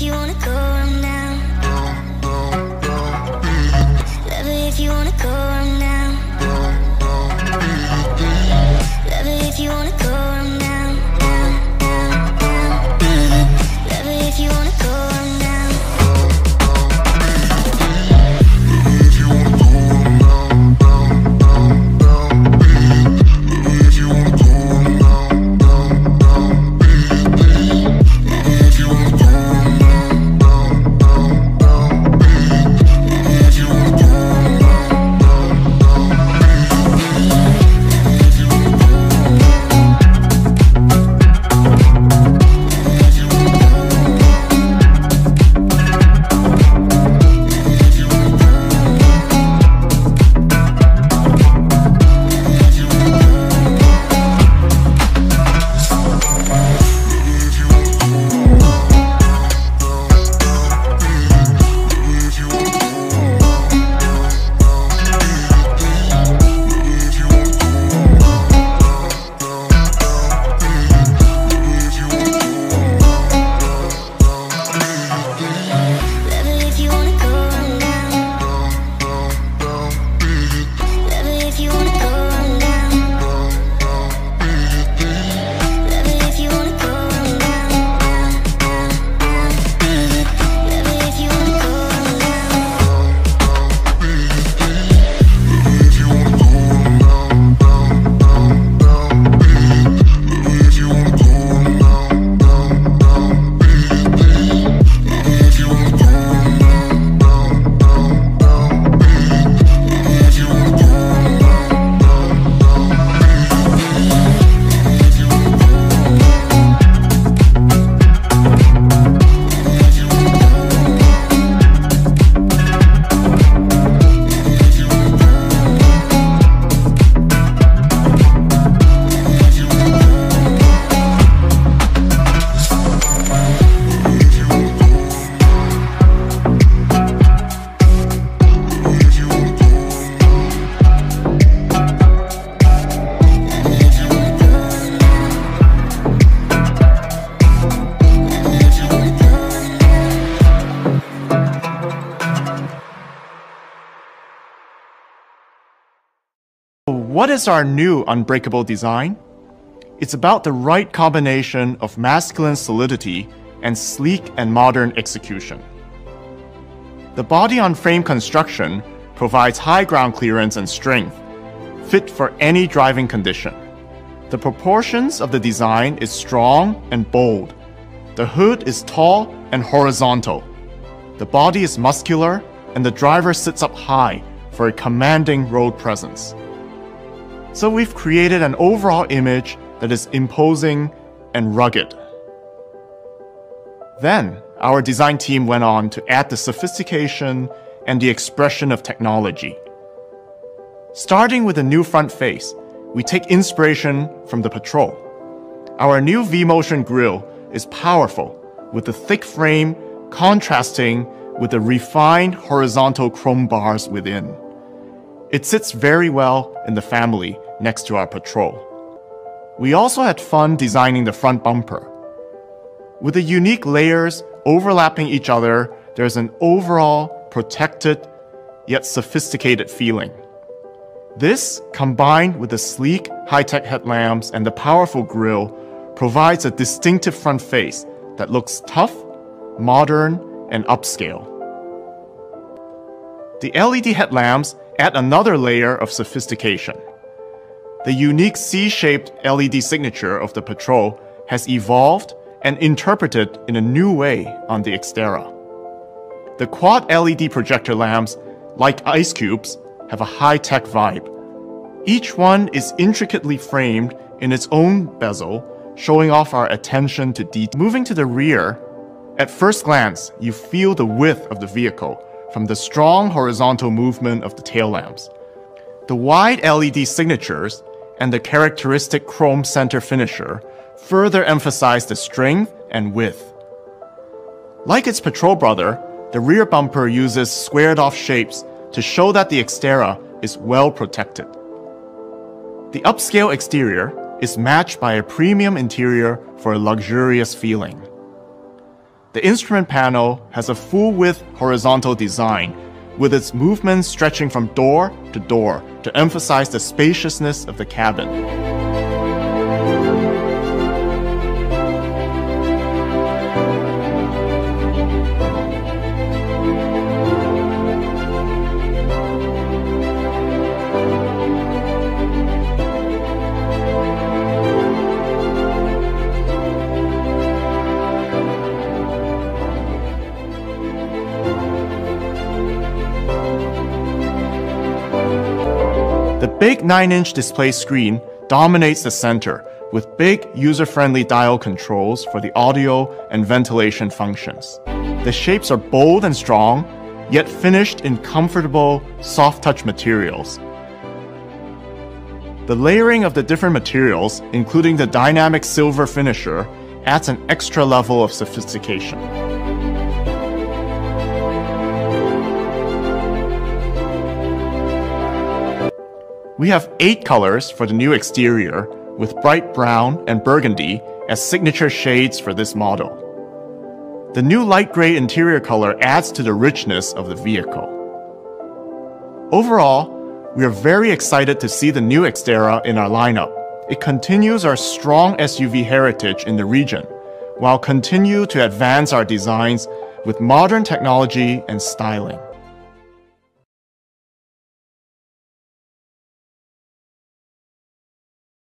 if you wanna go, What is our new unbreakable design? It's about the right combination of masculine solidity and sleek and modern execution. The body on frame construction provides high ground clearance and strength, fit for any driving condition. The proportions of the design is strong and bold. The hood is tall and horizontal. The body is muscular and the driver sits up high for a commanding road presence. So we've created an overall image that is imposing and rugged. Then, our design team went on to add the sophistication and the expression of technology. Starting with the new front face, we take inspiration from the Patrol. Our new V-Motion grille is powerful, with the thick frame contrasting with the refined horizontal chrome bars within. It sits very well in the family next to our Patrol. We also had fun designing the front bumper. With the unique layers overlapping each other, there's an overall protected yet sophisticated feeling. This, combined with the sleek, high tech headlamps and the powerful grille, provides a distinctive front face that looks tough, modern, and upscale. The LED headlamps add another layer of sophistication. The unique C shaped LED signature of the Patrol has evolved and interpreted in a new way on the Xterra. The quad LED projector lamps, like ice cubes, have a high tech vibe. Each one is intricately framed in its own bezel, showing off our attention to detail. Moving to the rear, at first glance, you feel the width of the vehicle from the strong horizontal movement of the tail lamps. The wide LED signatures and the characteristic chrome center finisher further emphasize the strength and width. Like its patrol brother, the rear bumper uses squared off shapes to show that the Xterra is well protected. The upscale exterior is matched by a premium interior for a luxurious feeling. The instrument panel has a full width horizontal design, with its movements stretching from door to door to emphasize the spaciousness of the cabin. The big 9 inch display screen dominates the center with big user friendly dial controls for the audio and ventilation functions. The shapes are bold and strong, yet finished in comfortable, soft touch materials. The layering of the different materials, including the dynamic silver finisher, adds an extra level of sophistication. We have eight colors for the new exterior, with bright brown and burgundy as signature shades for this model. The new light gray interior color adds to the richness of the vehicle. Overall, we are very excited to see the new Xterra in our lineup. It continues our strong SUV heritage in the region, while continue to advance our designs with modern technology and styling.